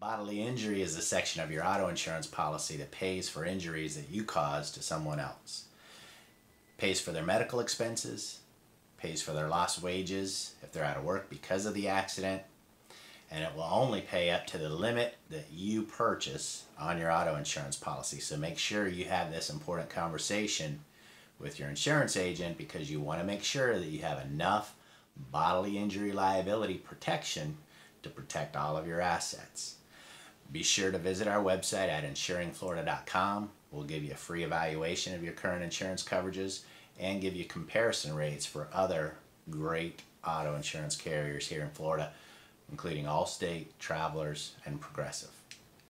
Bodily injury is the section of your auto insurance policy that pays for injuries that you cause to someone else. Pays for their medical expenses, pays for their lost wages if they're out of work because of the accident, and it will only pay up to the limit that you purchase on your auto insurance policy. So make sure you have this important conversation with your insurance agent because you want to make sure that you have enough bodily injury liability protection to protect all of your assets. Be sure to visit our website at insuringflorida.com. We'll give you a free evaluation of your current insurance coverages and give you comparison rates for other great auto insurance carriers here in Florida, including Allstate, Travelers, and Progressive.